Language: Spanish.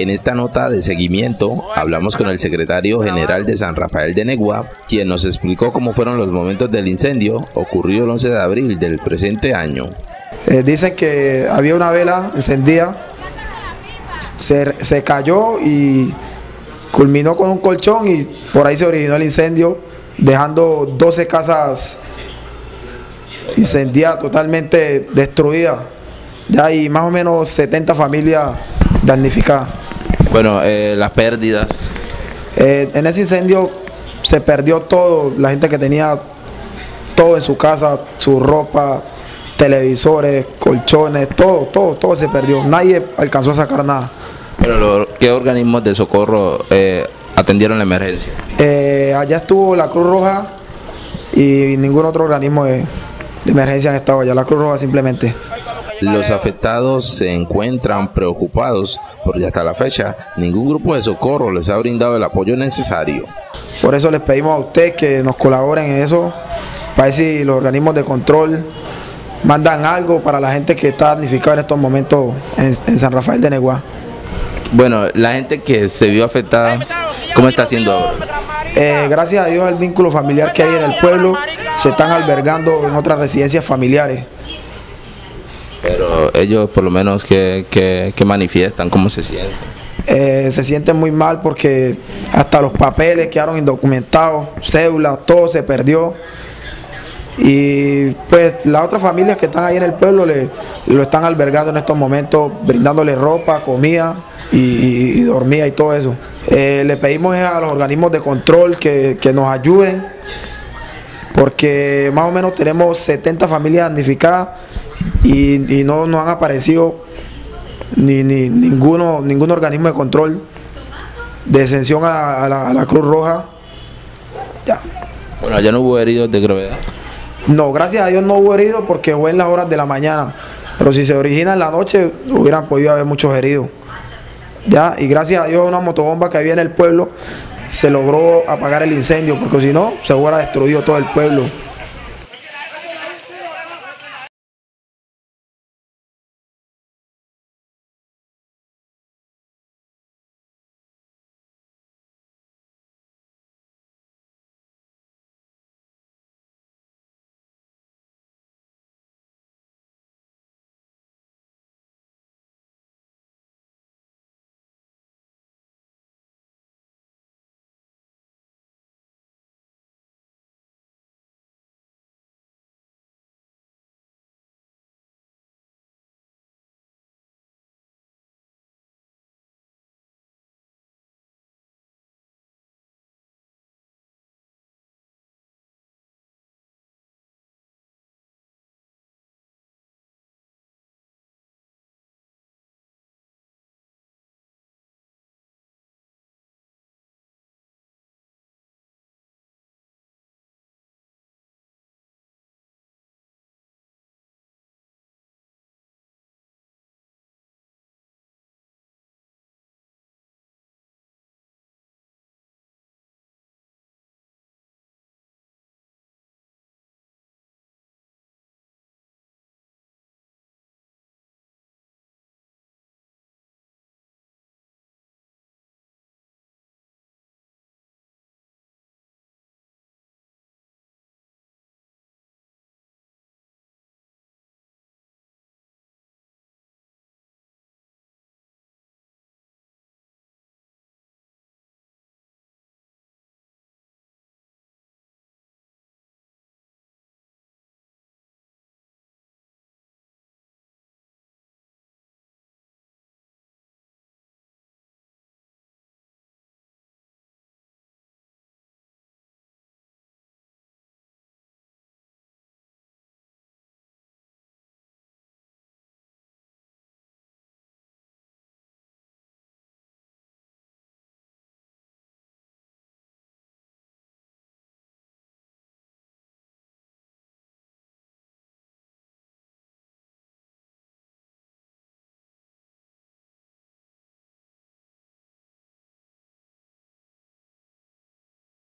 En esta nota de seguimiento hablamos con el secretario general de San Rafael de Negua, quien nos explicó cómo fueron los momentos del incendio ocurrido el 11 de abril del presente año. Eh, dicen que había una vela encendida, se, se cayó y culminó con un colchón y por ahí se originó el incendio, dejando 12 casas incendiadas, totalmente destruidas. Ya hay más o menos 70 familias damnificadas. Bueno, eh, las pérdidas. Eh, en ese incendio se perdió todo, la gente que tenía todo en su casa, su ropa, televisores, colchones, todo, todo, todo se perdió. Nadie alcanzó a sacar nada. Pero ¿qué organismos de socorro eh, atendieron la emergencia? Eh, allá estuvo la Cruz Roja y ningún otro organismo de, de emergencia han estado allá. La Cruz Roja simplemente. Los afectados se encuentran preocupados porque hasta la fecha ningún grupo de socorro les ha brindado el apoyo necesario. Por eso les pedimos a ustedes que nos colaboren en eso, para ver si los organismos de control mandan algo para la gente que está damnificada en estos momentos en, en San Rafael de Neguá. Bueno, la gente que se vio afectada, ¿cómo está haciendo ahora? Eh, gracias a Dios el vínculo familiar que hay en el pueblo, se están albergando en otras residencias familiares. Pero ellos por lo menos que, que, manifiestan, ¿cómo se sienten? Eh, se sienten muy mal porque hasta los papeles quedaron indocumentados, cédulas, todo se perdió. Y pues las otras familias que están ahí en el pueblo le, lo están albergando en estos momentos, brindándole ropa, comida y, y, y dormida y todo eso. Eh, le pedimos a los organismos de control que, que, nos ayuden, porque más o menos tenemos 70 familias damnificadas y, y no han aparecido ni, ni, ninguno, ningún organismo de control de exención a, a, la, a la Cruz Roja. Ya. Bueno, allá no hubo heridos de gravedad. No, gracias a Dios no hubo heridos porque fue en las horas de la mañana. Pero si se origina en la noche, hubieran podido haber muchos heridos. ¿Ya? Y gracias a Dios una motobomba que había en el pueblo se logró apagar el incendio, porque si no, se hubiera destruido todo el pueblo.